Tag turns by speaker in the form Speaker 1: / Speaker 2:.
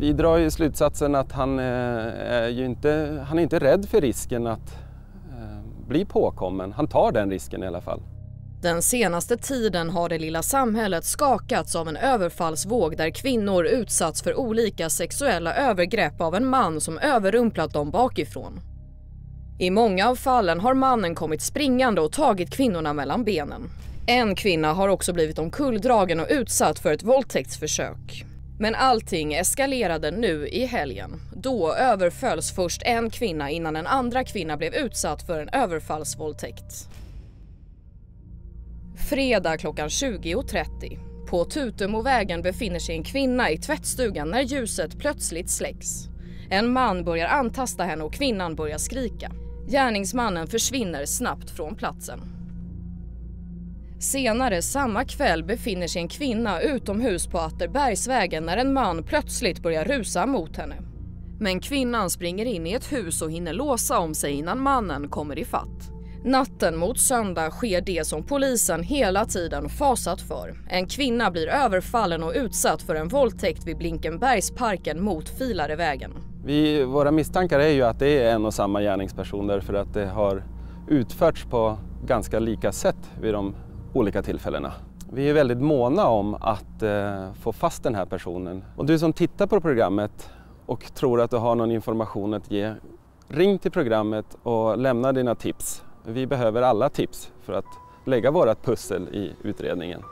Speaker 1: Vi drar ju slutsatsen att han eh, är ju inte, han är inte rädd för risken att eh, bli påkommen. Han tar den risken i alla fall.
Speaker 2: Den senaste tiden har det lilla samhället skakats av en överfallsvåg där kvinnor utsatts för olika sexuella övergrepp av en man som överrumplat dem bakifrån. I många av fallen har mannen kommit springande och tagit kvinnorna mellan benen. En kvinna har också blivit omkulldragen och utsatt för ett våldtäktsförsök. Men allting eskalerade nu i helgen. Då överfölls först en kvinna innan en andra kvinna blev utsatt för en överfallsvåldtäkt. Fredag klockan 20.30. På Tutemovägen befinner sig en kvinna i tvättstugan när ljuset plötsligt släcks. En man börjar antasta henne och kvinnan börjar skrika. Gärningsmannen försvinner snabbt från platsen. Senare samma kväll befinner sig en kvinna utomhus på Atterbergsvägen när en man plötsligt börjar rusa mot henne. Men kvinnan springer in i ett hus och hinner låsa om sig innan mannen kommer i fatt. Natten mot söndag sker det som polisen hela tiden fasat för. En kvinna blir överfallen och utsatt för en våldtäkt vid Blinkenbergsparken mot Filarevägen.
Speaker 1: Vi, våra misstankar är ju att det är en och samma gärningsperson därför att det har utförts på ganska lika sätt vid de olika tillfällena. Vi är väldigt måna om att eh, få fast den här personen. Och du som tittar på programmet och tror att du har någon information att ge, ring till programmet och lämna dina tips. Vi behöver alla tips för att lägga vårt pussel i utredningen.